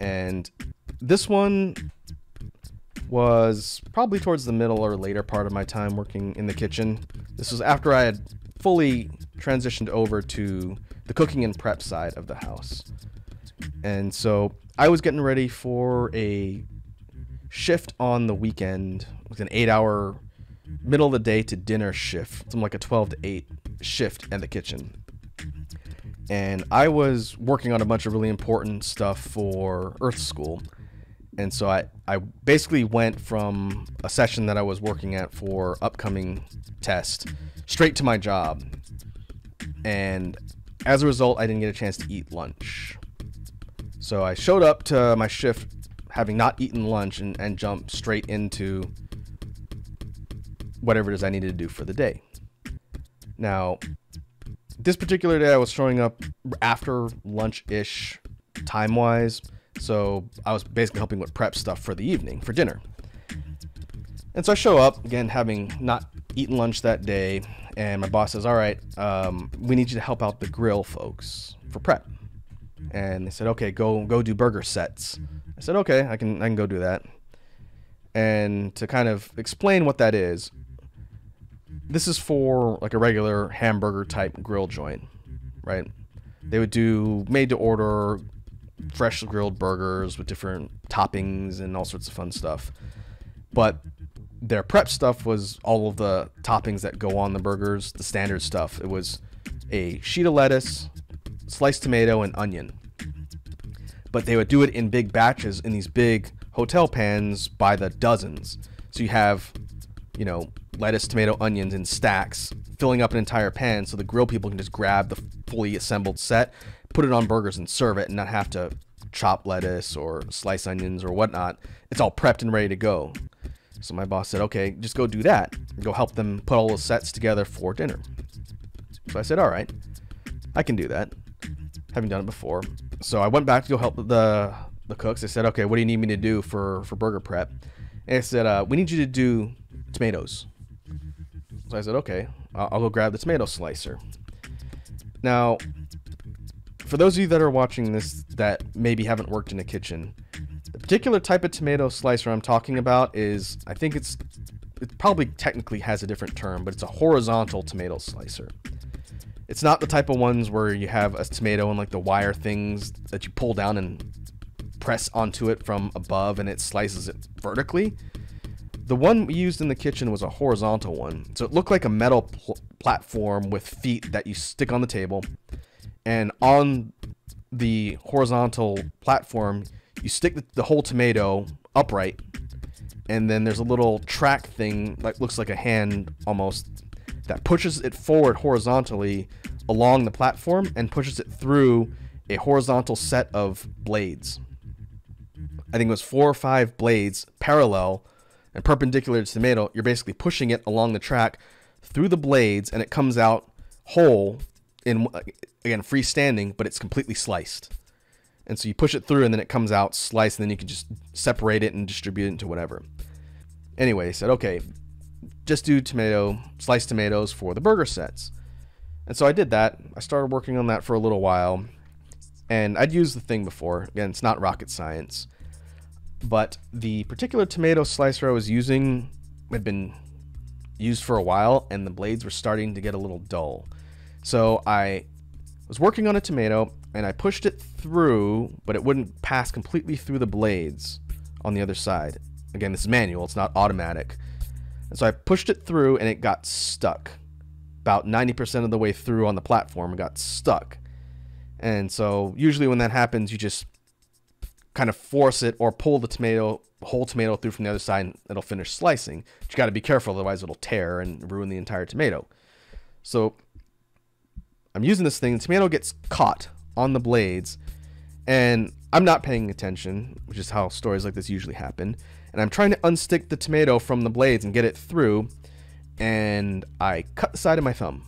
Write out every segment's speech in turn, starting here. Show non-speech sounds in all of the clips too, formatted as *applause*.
And this one was probably towards the middle or later part of my time working in the kitchen. This was after I had fully transitioned over to the cooking and prep side of the house. And so I was getting ready for a shift on the weekend. Was an eight hour middle of the day to dinner shift, something like a 12 to 8 shift in the kitchen. And I was working on a bunch of really important stuff for Earth School. And so I, I basically went from a session that I was working at for upcoming test straight to my job. And as a result, I didn't get a chance to eat lunch. So I showed up to my shift having not eaten lunch and, and jumped straight into whatever it is I needed to do for the day. Now, this particular day, I was showing up after lunch ish, time wise. So I was basically helping with prep stuff for the evening, for dinner. And so I show up, again, having not eaten lunch that day. And my boss says, All right, um, we need you to help out the grill folks for prep. And they said, Okay, go go do burger sets. I said, Okay, I can I can go do that. And to kind of explain what that is, this is for like a regular hamburger type grill joint, right? They would do made to order fresh grilled burgers with different toppings and all sorts of fun stuff. But their prep stuff was all of the toppings that go on the burgers, the standard stuff. It was a sheet of lettuce, sliced tomato, and onion. But they would do it in big batches in these big hotel pans by the dozens. So you have, you know, lettuce, tomato, onions in stacks, filling up an entire pan so the grill people can just grab the fully assembled set, put it on burgers, and serve it and not have to chop lettuce or slice onions or whatnot. It's all prepped and ready to go. So my boss said, okay, just go do that. Go help them put all the sets together for dinner. So I said, all right, I can do that. Having done it before. So I went back to go help the the cooks. They said, okay, what do you need me to do for, for burger prep? And I said, uh, we need you to do tomatoes. So I said, okay, I'll, go grab the tomato slicer. Now, for those of you that are watching this that maybe haven't worked in a kitchen, the particular type of tomato slicer I'm talking about is, I think it's, it probably technically has a different term, but it's a horizontal tomato slicer. It's not the type of ones where you have a tomato and like the wire things that you pull down and press onto it from above and it slices it vertically. The one we used in the kitchen was a horizontal one. So it looked like a metal pl- platform with feet that you stick on the table. And on the horizontal platform, you stick the, the whole tomato upright. And then there's a little track thing that looks like a hand almost that pushes it forward horizontally along the platform and pushes it through a horizontal set of blades. I think it was four or five blades parallel and perpendicular to the tomato. You're basically pushing it along the track through the blades, and it comes out whole in again freestanding, but it's completely sliced. And so you push it through, and then it comes out sliced, and then you can just separate it and distribute it into whatever. Anyway, I said okay, just do tomato sliced tomatoes for the burger sets. And so I did that. I started working on that for a little while. And I'd used the thing before. Again, it's not rocket science but the particular tomato slicer I was using had been used for a while and the blades were starting to get a little dull. So I was working on a tomato and I pushed it through, but it wouldn't pass completely through the blades on the other side. Again, this is manual, it's not automatic. And so I pushed it through and it got stuck. About 90% of the way through on the platform, it got stuck. And so usually when that happens, you just kind of force it or pull the tomato whole tomato through from the other side and it'll finish slicing. But you got to be careful otherwise it'll tear and ruin the entire tomato. So I'm using this thing, the tomato gets caught on the blades and I'm not paying attention, which is how stories like this usually happen. And I'm trying to unstick the tomato from the blades and get it through and I cut the side of my thumb.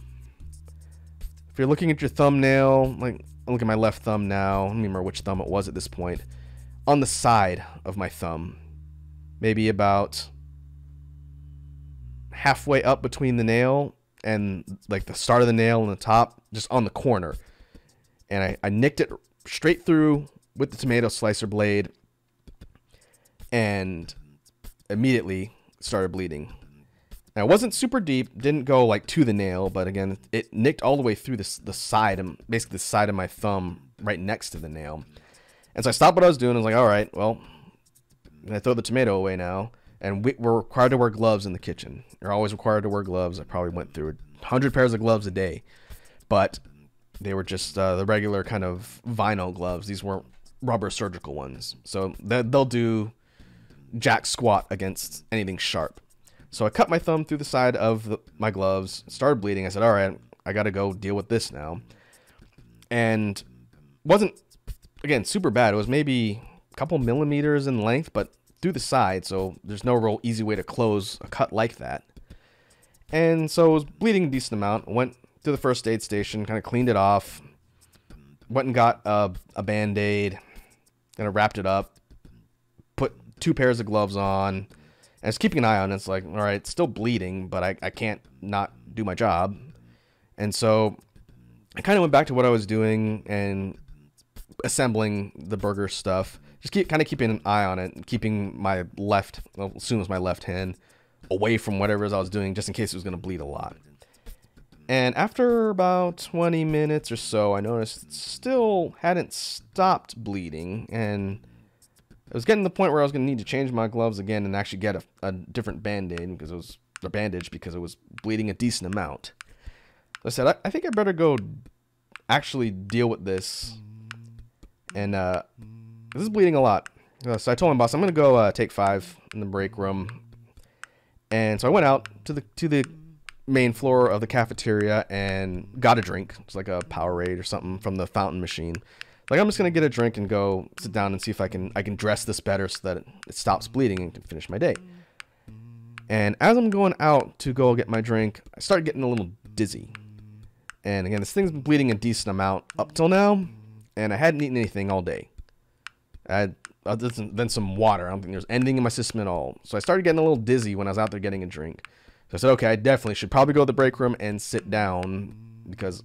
If you're looking at your thumbnail, like look at my left thumb now, I don't remember which thumb it was at this point on the side of my thumb, maybe about halfway up between the nail and like the start of the nail and the top, just on the corner. And I, I nicked it straight through with the tomato slicer blade and immediately started bleeding. Now, it wasn't super deep, didn't go like to the nail, but again, it nicked all the way through the, the side, basically the side of my thumb right next to the nail. And so I stopped what I was doing. I was like, all right, well, I throw the tomato away now. And we, we're required to wear gloves in the kitchen. You're always required to wear gloves. I probably went through 100 pairs of gloves a day, but they were just uh, the regular kind of vinyl gloves. These weren't rubber surgical ones. So they'll do jack squat against anything sharp. So I cut my thumb through the side of the, my gloves, started bleeding. I said, all right, I got to go deal with this now. And wasn't, again, super bad. It was maybe a couple millimeters in length, but through the side. So there's no real easy way to close a cut like that. And so it was bleeding a decent amount. Went to the first aid station, kind of cleaned it off. Went and got a, a band aid, kind of wrapped it up, put two pairs of gloves on and it's keeping an eye on it. It's like, all right, it's still bleeding, but I, I can't not do my job. And so I kind of went back to what I was doing and assembling the burger stuff. Just keep kind of keeping an eye on it keeping my left, well, as soon as my left hand away from whatever I was doing, just in case it was going to bleed a lot. And after about 20 minutes or so, I noticed it still hadn't stopped bleeding. And it was getting to the point where I was going to need to change my gloves again and actually get a, a different band-aid because it was a bandage because it was bleeding a decent amount. I said, I, I think I better go actually deal with this. And uh, this is bleeding a lot. Uh, so I told my boss, I'm going to go uh, take five in the break room. And so I went out to the to the main floor of the cafeteria and got a drink. It's like a Powerade or something from the fountain machine like I'm just gonna get a drink and go sit down and see if I can I can dress this better so that it, it stops bleeding and can finish my day. And as I'm going out to go get my drink, I start getting a little dizzy. And again, this thing's been bleeding a decent amount up till now, and I hadn't eaten anything all day. I had other than some water. I don't think there's anything in my system at all. So I started getting a little dizzy when I was out there getting a drink. So I said, okay, I definitely should probably go to the break room and sit down because,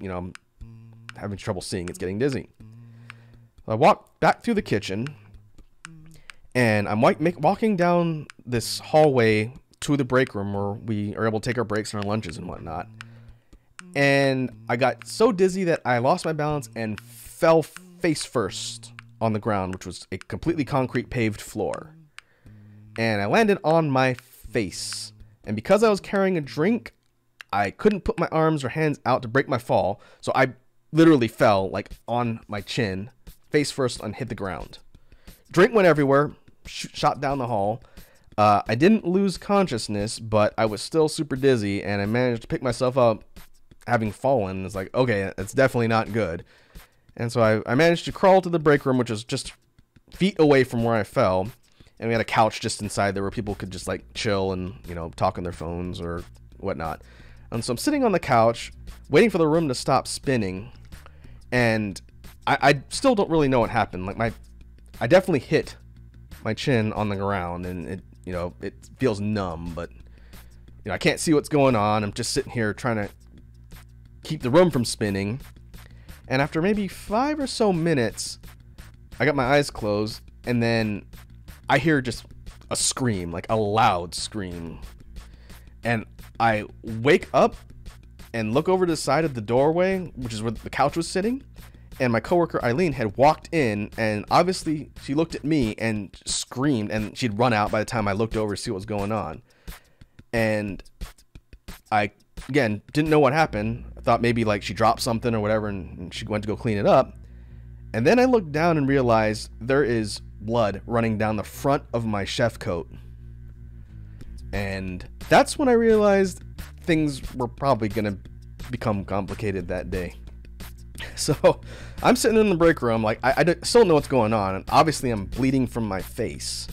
you know, I'm having trouble seeing. It's getting dizzy. I walk back through the kitchen, and I'm make, walking down this hallway to the break room where we are able to take our breaks and our lunches and whatnot. And I got so dizzy that I lost my balance and fell face first on the ground, which was a completely concrete paved floor. And I landed on my face. And because I was carrying a drink, I couldn't put my arms or hands out to break my fall. So I literally fell like on my chin, face first, and hit the ground. Drink went everywhere, sh- shot down the hall. Uh, I didn't lose consciousness, but I was still super dizzy, and I managed to pick myself up, having fallen. It's like, okay, it's definitely not good. And so I, I managed to crawl to the break room, which was just feet away from where I fell. And we had a couch just inside there where people could just like chill and, you know, talk on their phones or whatnot. And so I'm sitting on the couch, waiting for the room to stop spinning and I, I still don't really know what happened. Like my, I definitely hit my chin on the ground, and it you know it feels numb, but you know I can't see what's going on. I'm just sitting here trying to keep the room from spinning. And after maybe five or so minutes, I got my eyes closed, and then I hear just a scream, like a loud scream. And I wake up and look over to the side of the doorway, which is where the couch was sitting. And my coworker Eileen had walked in, and obviously she looked at me and screamed, and she'd run out by the time I looked over to see what was going on. And I, again, didn't know what happened. Thought maybe like she dropped something or whatever, and, and she went to go clean it up. And then I looked down and realized there is blood running down the front of my chef coat. And that's when I realized things were probably going to become complicated that day. *laughs* So I'm sitting in the break room, like, I, I still know what's going on. And obviously, I'm bleeding from my face.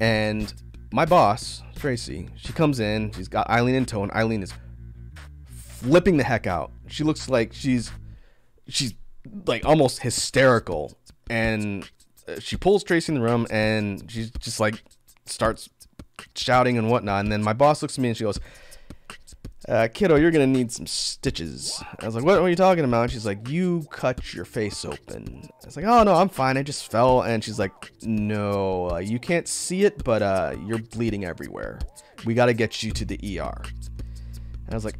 And my boss, Tracy, she comes in. She's got Eileen in tow, and Eileen is flipping the heck out. She looks like she's, she's like almost hysterical. And uh, she pulls Tracy in the room, and she's just like starts shouting and whatnot. And then my boss looks at me and she goes, uh, kiddo, you're gonna need some stitches. I was like, what, what are you talking about? she's like, you cut your face open. I was like, oh no, I'm fine. I just fell. And she's like, no, uh, you can't see it, but uh, you're bleeding everywhere. We gotta get you to the ER. And I was like,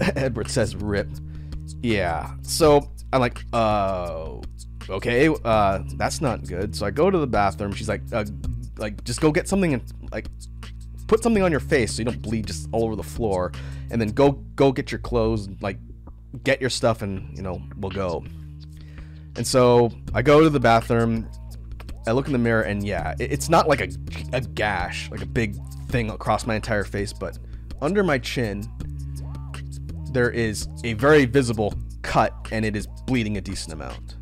*laughs* Edward says, rip. Yeah. So I'm like, uh, okay, uh, that's not good. So I go to the bathroom. She's like, uh, like just go get something and like put something on your face so you don't bleed just all over the floor, and then go go get your clothes, like get your stuff, and you know we'll go. And so I go to the bathroom. I look in the mirror, and yeah, it's not like a, a gash, like a big thing across my entire face, but under my chin, there is a very visible cut, and it is bleeding a decent amount.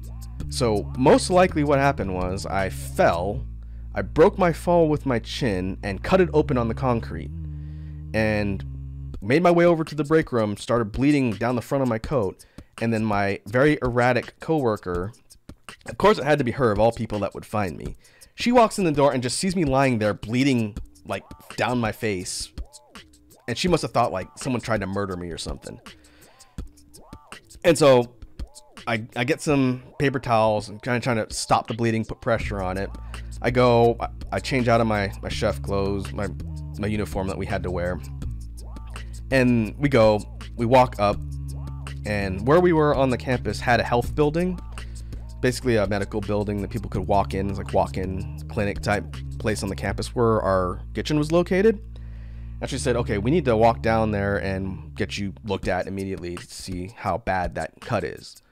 So, most likely, what happened was I fell I broke my fall with my chin and cut it open on the concrete. And made my way over to the break room, started bleeding down the front of my coat, and then my very erratic coworker, of course it had to be her of all people that would find me. She walks in the door and just sees me lying there bleeding like down my face. And she must have thought like someone tried to murder me or something. And so I, I get some paper towels and kind of trying to stop the bleeding, put pressure on it. I go, I change out of my, my chef clothes, my, my uniform that we had to wear. And we go, we walk up, and where we were on the campus had a health building, basically a medical building that people could walk in. Like walk in clinic type place on the campus where our kitchen was located. She said, okay, we need to walk down there and get you looked at immediately to see how bad that cut is.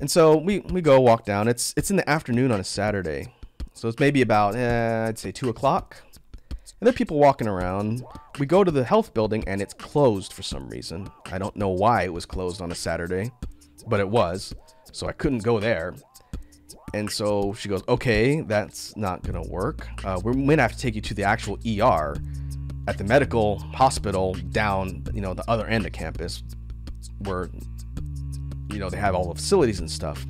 And so we, we go walk down. It's it's in the afternoon on a Saturday. So it's maybe about, eh, I'd say 2 o'clock. And there are people walking around. We go to the health building and it's closed for some reason. I don't know why it was closed on a Saturday, but it was. So I couldn't go there. And so she goes, okay, that's not going to work. Uh, we're going to have to take you to the actual ER at the medical hospital down, you know, the other end of campus where, you know, they have all the facilities and stuff.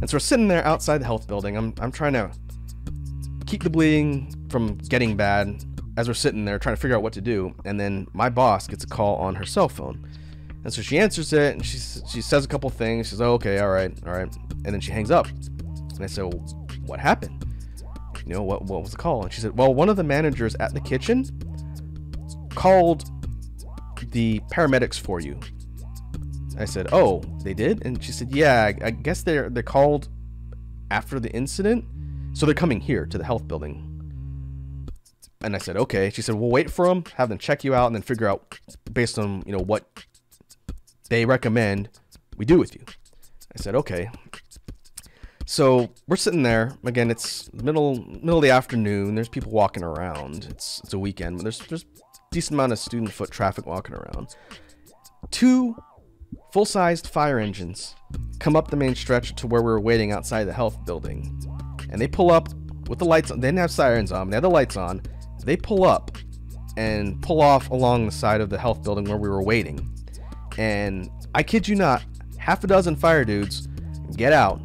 And so we're sitting there outside the health building. I'm, I'm trying to keep the bleeding from getting bad as we're sitting there trying to figure out what to do. And then my boss gets a call on her cell phone. And so she answers it and she, she says a couple things. She's says, oh, okay, all right, all right. And then she hangs up. And I said, well, what happened? You know, what, what was the call? And she said, well, one of the managers at the kitchen called the paramedics for you. I said, oh, they did? And she said, yeah, I guess they're, they're called after the incident so they're coming here to the health building. And I said, okay. She said, we'll wait for them, have them check you out, and then figure out based on, you know, what they recommend we do with you. I said, okay. So we're sitting there. Again, it's middle middle of the afternoon. There's people walking around. It's it's a weekend. There's there's decent amount of student foot traffic walking around. Two full-sized fire engines come up the main stretch to where we were waiting outside the health building and they pull up with the lights on. They didn't have sirens on. They had the lights on. They pull up and pull off along the side of the health building where we were waiting. And I kid you not, half a dozen fire dudes get out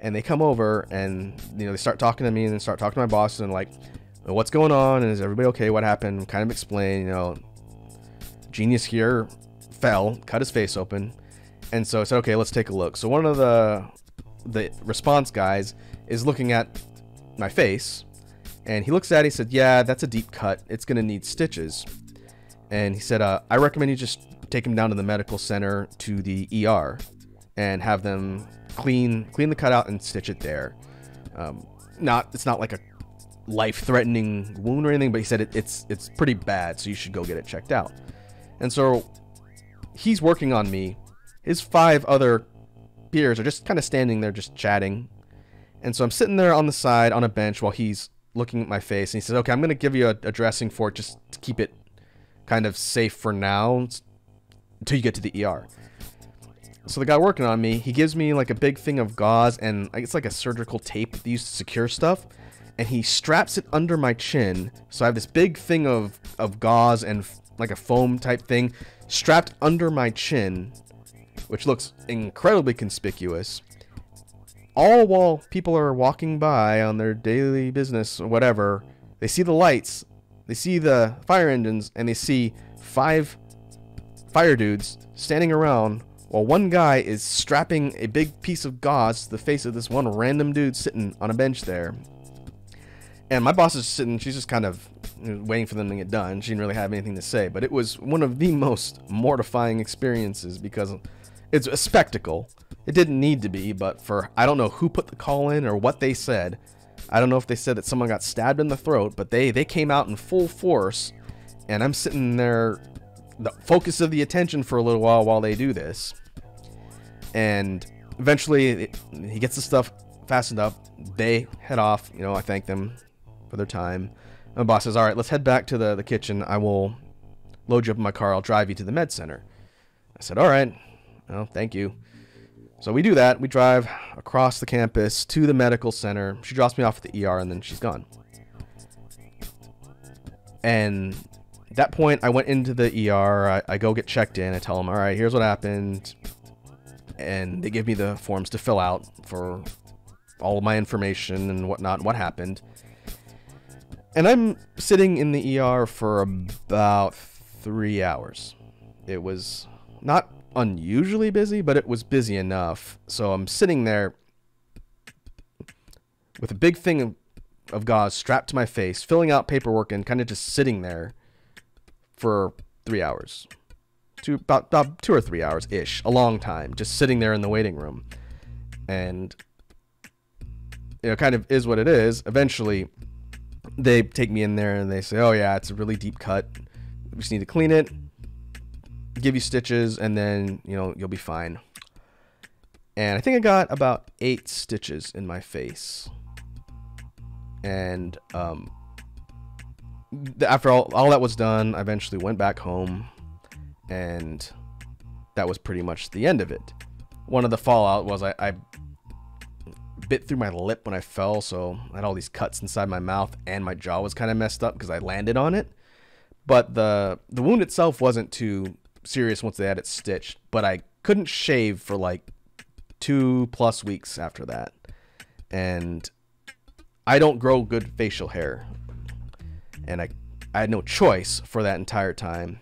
and they come over and you know they start talking to me and then start talking to my boss and like what's going on and is everybody okay what happened kind of explain you know. Genius here fell cut his face open and so i said okay let's take a look. So one of the the response guys is looking at my face and he looks at it he said yeah that's a deep cut it's going to need stitches. And he said uh, i recommend you just take him down to the medical center to the er and have them clean clean the cutout and stitch it there. Um, not it's not like a life-threatening wound or anything but he said it, it's it's pretty bad so you should go get it checked out and so he's working on me his five other peers are just kind of standing there just chatting and so I'm sitting there on the side on a bench while he's looking at my face. And he says, okay, I'm going to give you a, a, dressing for it just to keep it kind of safe for now until you get to the ER. So the guy working on me, he gives me like a big thing of gauze and it's like a surgical tape that used to secure stuff. And he straps it under my chin. So I have this big thing of, of gauze and like a foam type thing strapped under my chin, which looks incredibly conspicuous all while people are walking by on their daily business or whatever, they see the lights, they see the fire engines, and they see five fire dudes standing around while one guy is strapping a big piece of gauze to the face of this one random dude sitting on a bench there. And my boss is sitting, she's just kind of waiting for them to get done. She didn't really have anything to say, but it was one of the most mortifying experiences because it's a spectacle. It didn't need to be, but for I don't know who put the call in or what they said. I don't know if they said that someone got stabbed in the throat, but they they came out in full force and I'm sitting there the focus of the attention for a little while while they do this and eventually it, he gets the stuff fastened up. They head off. You know, I thank them for their time. My boss says, "All right, let's head back to the the kitchen. I will load you up in my car. I'll drive you to the med center." I said, "All right. Well, thank you." So we do that. We drive across the campus to the medical center. She drops me off at the ER, and then she's gone. And at that point, I went into the ER. I, I go get checked in. I tell them, all right, here's what happened and they give me the forms to fill out for all of my information and whatnot, what happened. And I'm sitting in the ER for about three hours. It was not unusually busy, but it was busy enough. So I'm sitting there with a big thing of, gauze strapped to my face, filling out paperwork and kind of just sitting there for three hours two about, about two or three hours ish, a long time, just sitting there in the waiting room, and you know, kind of is what it is. Eventually, they take me in there and they say, "Oh yeah, it's a really deep cut. We just need to clean it, give you stitches, and then you know you'll be fine." And I think I got about eight stitches in my face, and um, after all, all that was done, I eventually went back home and that was pretty much the end of it. One of the fallout was I, I bit through my lip when I fell, so I had all these cuts inside my mouth, and my jaw was kind of messed up because I landed on it. But the the wound itself wasn't too serious once they had it stitched, but I couldn't shave for like two plus weeks after that, and I don't grow good facial hair, and I I had no choice for that entire time.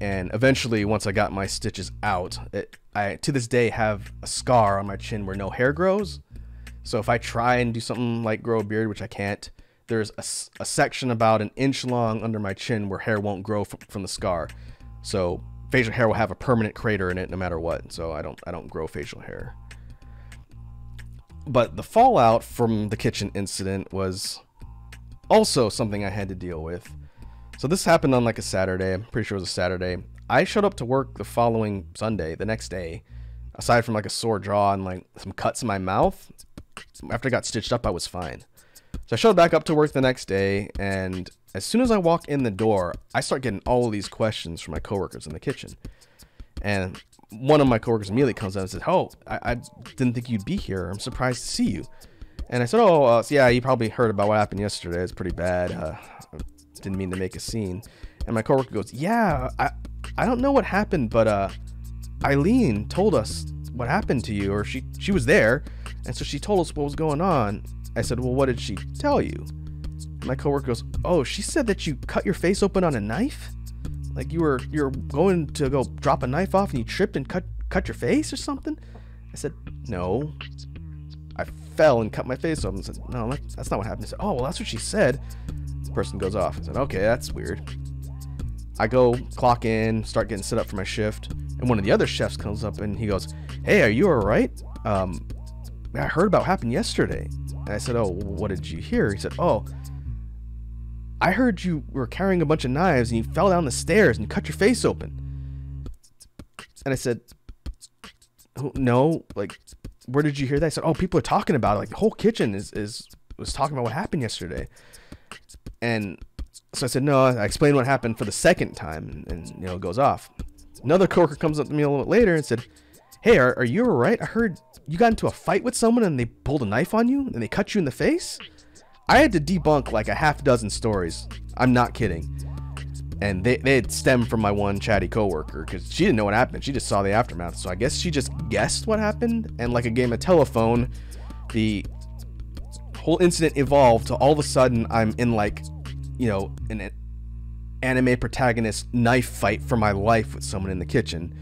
And eventually once i got my stitches out it, i to this day have a scar on my chin where no hair grows. So if i try and do something like grow a beard which i can't there's a, a section about an inch long under my chin where hair won't grow from, from the scar. So facial hair will have a permanent crater in it no matter what. So i don't i don't grow facial hair. But the fallout from the kitchen incident was also something i had to deal with. So this happened on like a Saturday. I'm pretty sure it was a Saturday. I showed up to work the following Sunday, the next day. Aside from like a sore jaw and like some cuts in my mouth, after I got stitched up, I was fine. So I showed back up to work the next day, and as soon as I walk in the door, I start getting all of these questions from my coworkers in the kitchen. And one of my coworkers immediately comes out and says, "Oh, I, I didn't think you'd be here. I'm surprised to see you." And I said, "Oh, uh, so yeah, you probably heard about what happened yesterday. It's pretty bad. Uh, didn't mean to make a scene. And my coworker goes, "Yeah, I I don't know what happened, but uh Eileen told us what happened to you or she she was there, and so she told us what was going on." I said, "Well, what did she tell you?" My coworker goes, "Oh, she said that you cut your face open on a knife? Like you were you're going to go drop a knife off and you tripped and cut cut your face or something?" I said, "No." I fell and cut my face open. I said, "No, that's not what happened." I said, "Oh, well, that's what she said." The person goes off. I said, okay, that's weird. I go clock in, start getting set up for my shift, and one of the other chefs comes up and he goes, "Hey, are you all right? Um, I heard about what happened yesterday." And I said, "Oh, what did you hear?" He said, "Oh, I heard you were carrying a bunch of knives and you fell down the stairs and cut your face open." And I said, "No, like, where did you hear that?" I said, "Oh, people are talking about it. Like the whole kitchen is is was talking about what happened yesterday." And so I said, no, I explained what happened for the second time, and, you know, it goes off. Another coworker comes up to me a little bit later and said, hey, are, are you all right? I heard you got into a fight with someone and they pulled a knife on you and they cut you in the face. I had to debunk like a half dozen stories. I'm not kidding. And they, they had stemmed from my one chatty coworker because she didn't know what happened. She just saw the aftermath. So I guess she just guessed what happened. And like a game of telephone, the whole incident evolved to all of a sudden I'm in like, you know, an anime protagonist knife fight for my life with someone in the kitchen.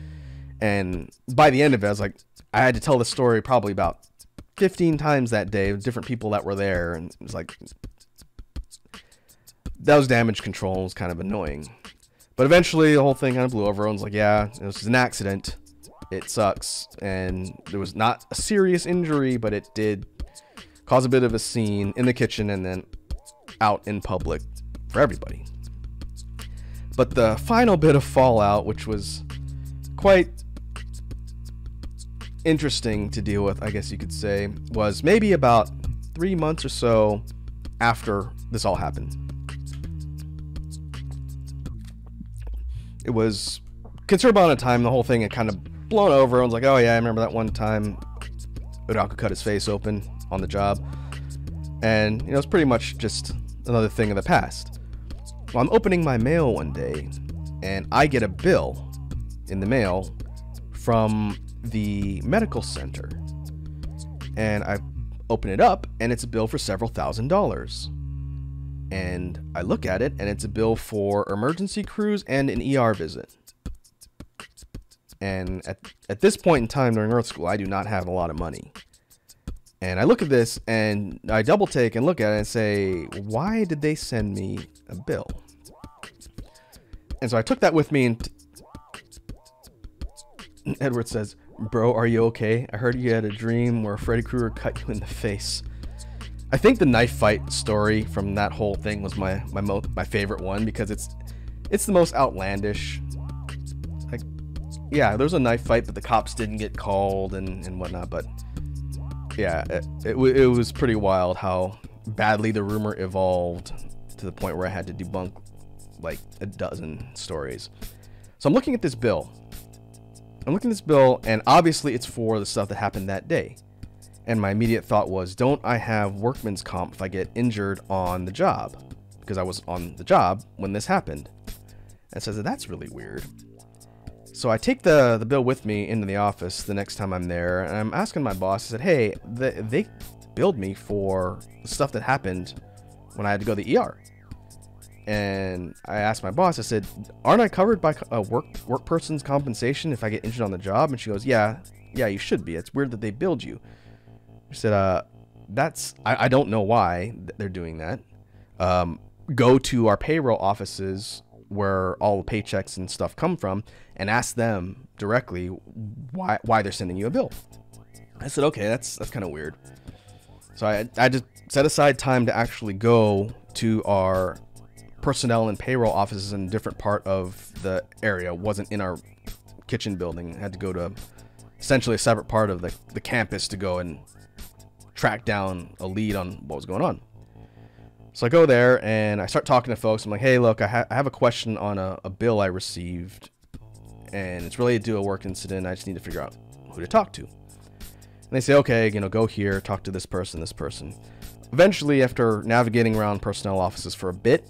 And by the end of it, I was like, I had to tell the story probably about 15 times that day with different people that were there. And it was like, that was damage control. It was kind of annoying. But eventually, the whole thing kind of blew over. Everyone's like, yeah, it was an accident. It sucks. And there was not a serious injury, but it did cause a bit of a scene in the kitchen and then out in public for everybody. But the final bit of fallout, which was quite interesting to deal with, I guess you could say, was maybe about three months or so after this all happened. It was considerable amount of time. The whole thing had kind of blown over. Everyone's like, "Oh yeah, I remember that one time Rakku cut his face open on the job," and you know, it's pretty much just another thing of the past. Well, I'm opening my mail one day, and I get a bill in the mail from the medical center. And I open it up, and it's a bill for several thousand dollars. And I look at it, and it's a bill for emergency crews and an ER visit. And at, at this point in time during Earth School, I do not have a lot of money. And I look at this and I double take and look at it and say, why did they send me a bill? And so I took that with me and *laughs* Edward says, Bro, are you okay? I heard you had a dream where Freddy Krueger cut you in the face. I think the knife fight story from that whole thing was my my mo- my favorite one because it's it's the most outlandish. Like, yeah, there was a knife fight, but the cops didn't get called and and whatnot. But yeah, it, it, it was pretty wild how badly the rumor evolved to the point where I had to debunk like a dozen stories. So I'm looking at this bill. I'm looking at this bill, and obviously it's for the stuff that happened that day. And my immediate thought was, don't I have workman's comp if I get injured on the job? Because I was on the job when this happened. And says that that's really weird. So I take the, the bill with me into the office the next time I'm there, and I'm asking my boss, I said, hey, they, they billed me for stuff that happened when I had to go to the ER. And I asked my boss, I said, aren't I covered by a work, work person's compensation if I get injured on the job? And she goes, yeah, yeah, you should be. It's weird that they billed you. I said, uh, that's, I, I don't know why they're doing that. Um, go to our payroll offices where all the paychecks and stuff come from and ask them directly why why they're sending you a bill. I said, okay, that's that's kind of weird. So I I just set aside time to actually go to our personnel and payroll offices in a different part of the area. Wasn't in our kitchen building. I had to go to essentially a separate part of the, the campus to go and track down a lead on what was going on. So I go there and I start talking to folks. I'm like, hey, look, I, ha- I have a question on a, a, bill I received, and it's related to a work incident. I just need to figure out who to talk to. And they say, okay, you know, go here, talk to this person, this person. Eventually, after navigating around personnel offices for a bit,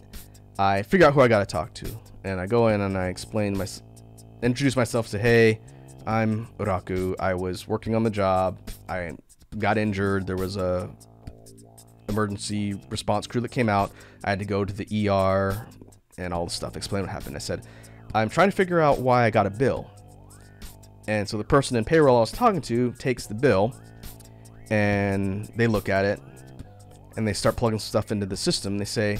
I figure out who I got to talk to. And I go in and I explain my, introduce myself, say, hey, I'm Rakku. I was working on the job. I got injured. There was a emergency response crew that came out. I had to go to the ER and all the stuff, explain what happened. I said, I'm trying to figure out why I got a bill. And so the person in payroll I was talking to takes the bill and they look at it and they start plugging stuff into the system. They say,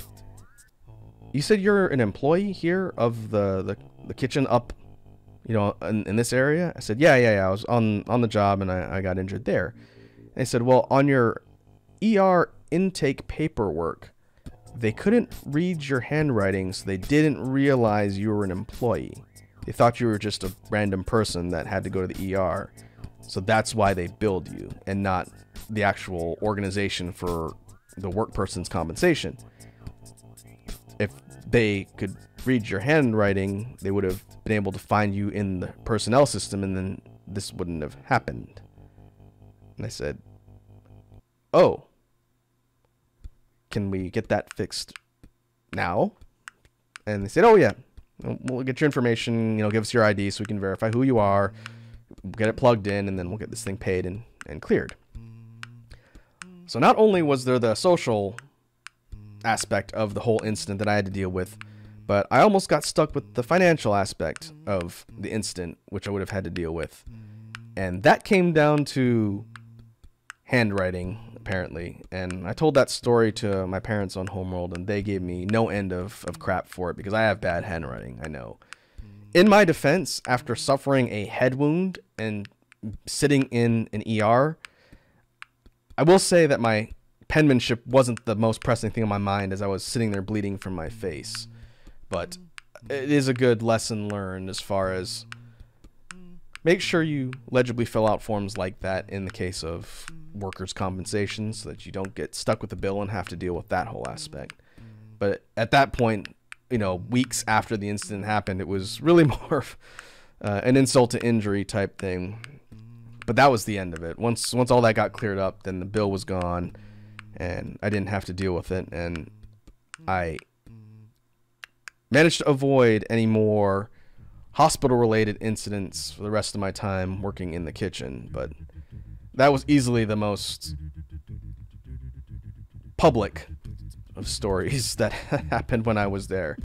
You said you're an employee here of the, the, the kitchen up, you know, in, in, this area? I said, Yeah, yeah, yeah. I was on, on the job and I, I got injured there. And they said, Well, on your ER intake paperwork. They couldn't read your handwriting, so they didn't realize you were an employee. They thought you were just a random person that had to go to the ER. So that's why they billed you and not the actual organization for the work person's compensation. If they could read your handwriting, they would have been able to find you in the personnel system and then this wouldn't have happened. And I said, Oh, can we get that fixed now? And they said, oh yeah, we'll get your information, you know, give us your ID so we can verify who you are, get it plugged in, and then we'll get this thing paid and, and cleared. So not only was there the social aspect of the whole incident that I had to deal with, But I almost got stuck with the financial aspect of the incident, which I would have had to deal with. And that came down to handwriting, apparently. And I told that story to my parents on Homeworld, and they gave me no end of, of crap for it because I have bad handwriting, I know. In my defense, after suffering a head wound and sitting in an ER, I will say that my penmanship wasn't the most pressing thing on my mind as I was sitting there bleeding from my face. But it is a good lesson learned as far as make sure you legibly fill out forms like that in the case of workers' compensation so that you don't get stuck with the bill and have to deal with that whole aspect. But at that point, you know, weeks after the incident happened, it was really *laughs* more of, uh, an insult to injury type thing. But that was the end of it. Once once all that got cleared up, then the bill was gone, and I didn't have to deal with it, and I managed to avoid any more hospital related incidents for the rest of my time working in the kitchen. But that was easily the most public of stories *laughs* that happened when I was there.